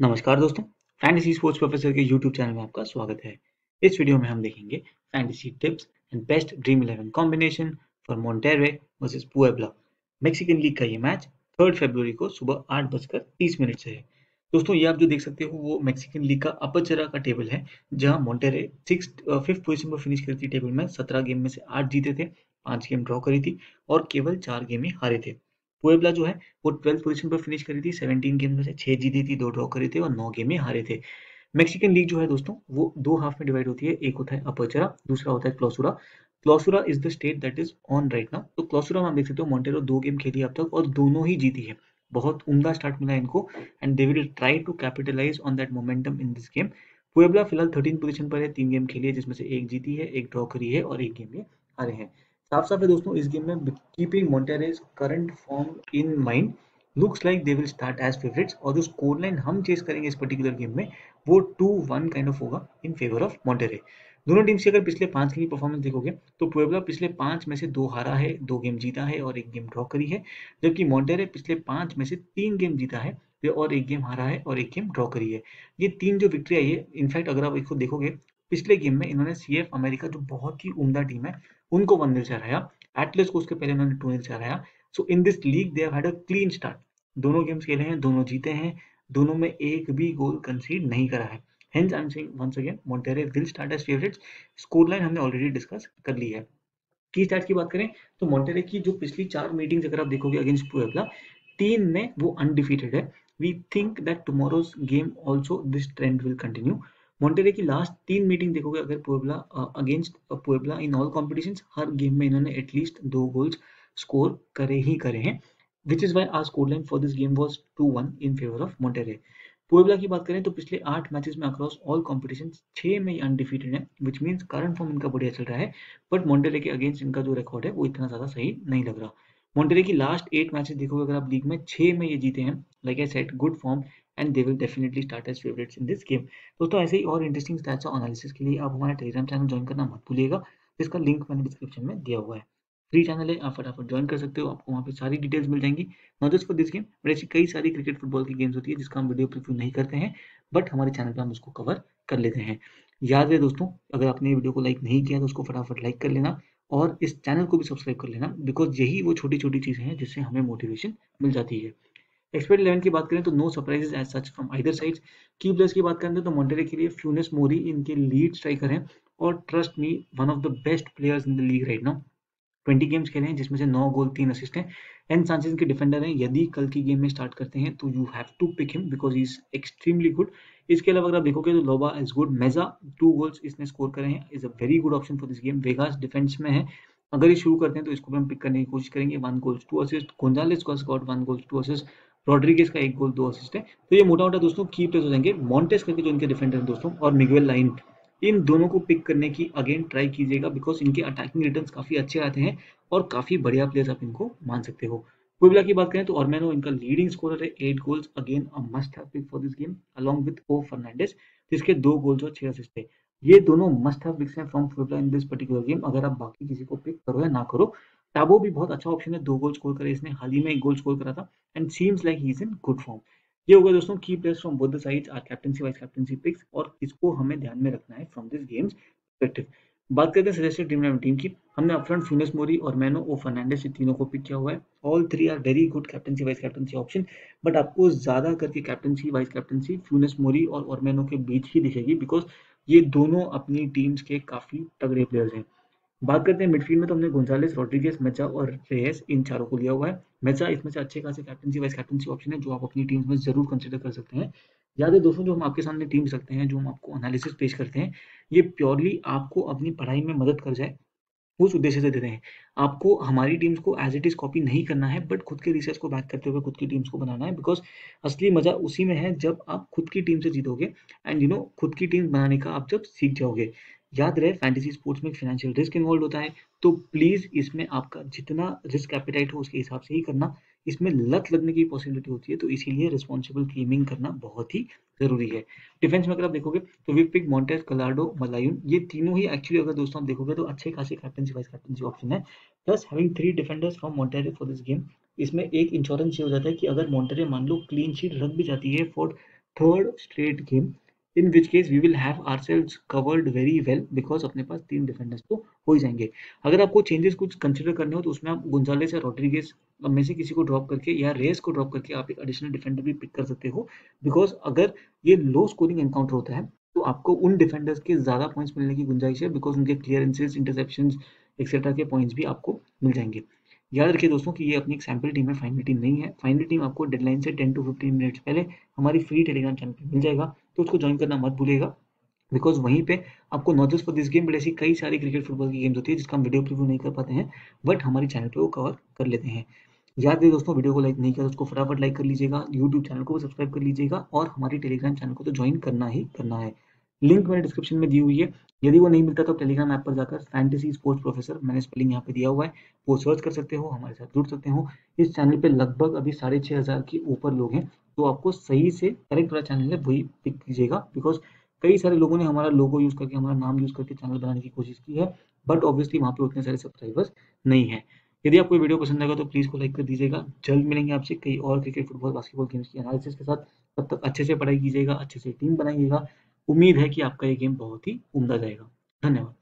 नमस्कार दोस्तों fantasy sports professor के यूट्यूब चैनल में आपका स्वागत है। इस वीडियो में हम देखेंगे fantasy tips and best dream eleven combination for Monterrey versus Puebla Mexican league का ये मैच थर्ड फरवरी को सुबह आठ बजकर तीस मिनट से है। दोस्तों, ये आप जो देख सकते हो, वो मेक्सिकन लीग का अपर का टेबल है, जहाँ मोन्टेरे सिक्स फिफ्थ पोजिशन पर फिनिश करती टेबल में सत्रह गेम में से आठ जीते थे, पाँच गेम ड्रॉ करी थी और केवल चार गेम ही हारे थे। पुएब्ला जो है, वो ट्वेल्थ पोजीशन पर फिनिश करी थी 17 गेम में से छह जीती थी, दो ड्रॉ करी थी और नौ गेम में हारे थे। मैक्सिकन लीग जो है दोस्तों, वो दो हाफ़ में डिवाइड होती है, एक होता है अपरचरा दूसरा होता है Clausura Clausura is the state that is on right now तो क्लोसुरा में आप देख सकते हो मॉन्टेरो दो गेम खेली अब तक और दोनों ही जीती है। बहुत उमदा स्टार्ट मिला इनको and they will try to capitalise on that momentum in this game Puebla फ़िलहाल थर्टीन पोजीशन पर है, तीन गेम खेली है, जिसमें से एक जीती है, एक ड्रॉ करी है और एक गेम में हारे हैं। साफ़ साफ़ है दोस्तों, इस गेम में keeping Monterrey's current form in mind looks like they will start as favourites और जो स्कोर लाइन हम चेस करेंगे इस पर्टिकुलर गेम में, वो टू वन काइंड ऑफ़ होगा इन फेवर ऑफ़ मोन्टेरे दोनों टीम्स की अगर पिछले पाँच की परफॉर्मेंस देखोगे तो पुएबला पिछले पाँच में से दो हारा है, दो गेम जीता है और एक गेम ड्रॉ करी है, जबकि मोन्टेरे पिछले पाँच में से तीन गेम जीता है और एक गेम हारा है और एक गेम ड्रॉ करी है। ये तीन जो विक्ट्री आई है इनफैक्ट अगर आप इसको देखोगे पिछले गेम में इन्होंने सी एफ़ अमेरिका, जो बहुत ही उमदा टीम है, उनको वन नील से हराया एटलेस को उसके पहले उन्होंने टू नील से हराया so in this league they had a clean start दोनों गेम्स खेले हैं, दोनों जीते हैं, दोनों में एक भी गोल कंसीड नहीं करा है। Hence I am saying once again Monterrey will start as favourites score line हमने ऑलरेडी डिस्कस कर ली है। की स्टार्ट की बात करें तो मोंटेरे की जो पिछली चार मीटिंग्स अगर आप देखोगे अगेंस्ट पुएब्ला तीन में वो अनडिफीटेड है। We think that tomorrow's game also this trend will continue Monterrey की लास्ट तीन मीटिंग देखोगे अगर Puebla against Puebla in all competition her game में इन्होंने एटलीस्ट दो गोल्स स्कोर करे ही करे हैं which is why our score line for this game was two one in favour of Monterrey Puebla की बात करें तो पिछले आठ मैचेस में अक्रॉस ऑल कॉम्पिटिशन छह में अनडिफीटेड है विच मीन्स करंट फॉर्म इनका बढ़िया चल रहा है बट मोन्टेरे के अगेंस्ट इनका जो रिकॉर्ड है वो इतना ज़्यादा सही नहीं लग रहा। मोन्टेरे की लास्ट एट मैचेस देखोगे अगर आप लीग में, छह में ये जीते हैं like I said good form and they will definitely start as favourites in this game दोस्तों, ऐसे ही और इंटरेस्टिंग स्टैट्स और एनालिसिस के लिए आप हमारा टेलीग्राम चैनल ज्वाइन करना मत भूलिएगा। जिसका लिंक मैंने डिस्क्रिप्शन में दिया हुआ है। फ्री चैनल है, आप फटाफट ज्वाइन कर सकते हो। आपको वहाँ पे सारी डिटेल्स मिल जाएँगी। Not just for this game but ऐसी कई सारी क्रिकेट फुटबॉल की गेम्स होती है जिसका हम वीडियो प्रिव्यू नहीं करते हैं बट हमारे चैनल पर हम उसको कवर कर लेते हैं। याद रहे दोस्तों, अगर आपने वीडियो को लाइक नहीं किया तो उसको फटाफट लाइक कर लेना और इस चैनल को भी सब्सक्राइब कर लेना बिकॉज़ यही वो छोटी छोटी चीज़ें हैं जिससे हमें मोटिवेशन मिल जाती है। एक्सपर्ट इलेवन की बात करें तो no surprises as such from either sides की प्लेयर्स की बात करें तो मॉन्टेरे के लिए फ्यूनेस मोरी इनके लीड स्ट्राइकर हैं और trust me one of the best players in the league right now twenty games खेले हैं, जिसमें से नौ गोल, तीन असिस्ट हैं। एंड सांचेज के डिफेंडर हैं। यदि कल की गेम में स्टार्ट करते हैं तो you have to pick him because he is extremely good इसके अलावा अगर आप देखोगे तो Loba is good Meza two goals इसने स्कोर करे हैं। Is a very good option for this game Vegas defence में है। अगर ये शुरू करते हैं तो इसको हम पिक करने की कोशिश करेंगे। One goals two assist Gonzalez को Scott one goals two assist Rodriguez का एक गोल, दो असिस्ट है। तो ये मोटा मोटा दोस्तों की प्लेस हो जाएँगे। मॉन्टेस करके जो इनके डिफेंडर हैं दोस्तों और मिगवेल लाइन इन दोनों को पिक करने की अगेन ट्राई कीजिएगा बिकॉज़ इनके अटैकिंग रिटर्न काफ़ी अच्छे आते हैं और काफ़ी बढ़िया प्लेयर्स आप इनको मान सकते हो। पुबला की बात करें तो ऑर्मेनो इनका लीडिंग स्कोरर है। Eight goals again a must have pick for this game along with O Fernandez जिसके दो गोल्स और छह असिस्ट थे। ये दोनों मस्ट हैव पिक्स हैं from Puebla in this particular game अगर आप बाकी किसी को पिक करो या ना करो टाबो भी बहुत अच्छा ऑप्शन है। दो गोल स्कोर करे इसने। हाल ही में एक गोल स्कोर करा था। And seems like he is in good form ये होगा दोस्तों की players from both sides are captaincy vice captaincy picks और इसको हमें ध्यान में रखना है फ्रॉम दिस गेम्स परस्पेक्टिव बात करते हैं सजेस्टेड इलेवन टीम की। हमने अपफ्रंट फ्यूनेस मोरी और मैनो ओ फर्नांडिस तीनों को पिक किया हुआ है। All three are very good captaincy vice captaincy option but आपको ज़्यादा करके captaincy vice captaincy Funes Mori और ऑर्मेनो के बीच ही दिखेगी बिकॉज़ ये दोनों अपनी टीम्स के काफ़ी तगड़े प्लेयर्स हैं। बात करते हैं मिडफील्ड में तो हमने गोंजालेस रोड्रिगेस मेचा और रेस इन चारों को लिया हुआ है। मेचा इसमें से अच्छे खासे कैप्टनसी वाइस कैप्टनसी ऑप्शन है जो आप अपनी टीम में ज़रूर कंसिडर कर सकते हैं। याद है दोस्तों, जो हम आपके सामने टीम्स रखते हैं, जो हम आपको एनालिसिस पेश करते हैं, ये प्योरली आपको अपनी पढ़ाई में मदद कर जाए। उस उद्देश्य से देते हैं। आपको हमारी टीम्स को एज इट इज़ कॉपी नहीं करना है बट खुद के रिसर्च को बैक करते हुए खुद की टीम्स को बनाना है बिकॉज़ असली मज़ा उसी में है जब आप खुद की टीम से जीतोगे एंड यू नो खुद की टीम बनाने का आप जब सीख जाओगे। याद रहे फैंटेसी स्पोर्ट्स में फाइनेंशियल रिस्क इन्वॉल्व होता है तो प्लीज़ इसमें आपका जितना रिस्क एपिटाइट हो, उसके हिसाब से ही करना। इसमें लत लगने की पॉसिबिलिटी होती है तो इसीलिए रिस्पॉन्सिबल गेमिंग करना बहुत ही ज़रूरी है। डिफेंस में अगर आप देखोगे तो वी पिक मॉन्टेस कलाडो मलायुन ये तीनों ही एक्चुअली अगर दोस्तों आप देखोगे तो अच्छे खासे कैप्टनसी वाइस कैप्टनसी ऑप्शन है। Plus having three defenders from Monterrey for this game इसमें एक इंश्योरेंस ये हो जाता है कि अगर मॉन्टेरे मान लो क्लीन शीट रख भी जाती है for third straight game in which case we will have our cells covered very well because अपने पास तीन डिफेंडर्स तो हो ही जाएँगे। अगर आपको चेंजेस कुछ कंसिडर करने हो तो उसमें आप गुंजालेस या रोड्रिगेस में से किसी को ड्रॉप करके या रेस को ड्रॉप करके आप एक एडिशनल डिफेंडर भी पिक कर सकते हो। बिकॉज़ अगर ये लो स्कोरिंग एनकाउंटर होता है तो आपको उन डिफेंडर्स के ज़्यादा पॉइंट्स मिलने की गुंजाइश है बिकॉज़ उनके क्लियरेंसेज इंटरसेप्शन एक्सेट्रा के पॉइंट्स भी आपको मिल जाएँगे। याद रखिए दोस्तों कि ये अपनी एक सैंपल टीम है फाइनल टीम नहीं है। फाइनल टीम आपको डेडलाइन से 10 टू 15 मिनट्स पहले हमारी फ्री टेलीग्राम चैनल पर मिल जाएगा। तो उसको ज्वाइन करना मत भूलिएगा। बिकॉज़ वहीं पे आपको not just for this game but ऐसी कई सारी क्रिकेट फुटबॉल की गेम्स होती है जिसका हम वीडियो प्रीव्यू नहीं कर पाते हैं बट हमारे चैनल पे वो कवर कर लेते हैं। याद रखिए दोस्तों वीडियो को लाइक नहीं किया तो उसको फटाफट लाइक कर लीजिएगा यूट्यूब चैनल को सब्सक्राइब कर लीजिएगा और हमारी टेलीग्राम चैनल को तो ज्वाइन करना ही करना है। लिंक मैंने डिस्क्रिप्शन में दी हुई है। यदि वो नहीं मिलता तो टेलीग्राम ऐप पर जाकर फैंटेसी स्पोर्ट्स प्रोफेसर मैंने स्पेलिंग यहाँ पे दिया हुआ है, वो सर्च कर सकते हो, हमारे साथ जुड़ सकते हो। इस चैनल पे लगभग अभी साढ़े छः हज़ार के ऊपर लोग हैं। तो आपको सही से करेक्ट वाला चैनल है वही पिक कीजिएगा। बिकॉज़ कई सारे लोगों ने हमारा लोगो यूज़ करके, हमारा नाम यूज़ करके चैनल बनाने की कोशिश की है बट ऑब्वियसली वहाँ पे उतने सारे सब्सक्राइबर्स नहीं है। यदि आपको वीडियो पसंद आएगा तो प्लीज़ को लाइक कर दीजिएगा। जल्द मिलेंगे आपसे कई और क्रिकेट फुटबॉल बास्केटबॉल गेम्स की एनालिसिस के साथ। तब तक अच्छे से पढ़ाई कीजिएगा, अच्छे से टीम बनाइएगा। उम्मीद है कि आपका ये गेम बहुत ही उमदा जाएगा। धन्यवाद।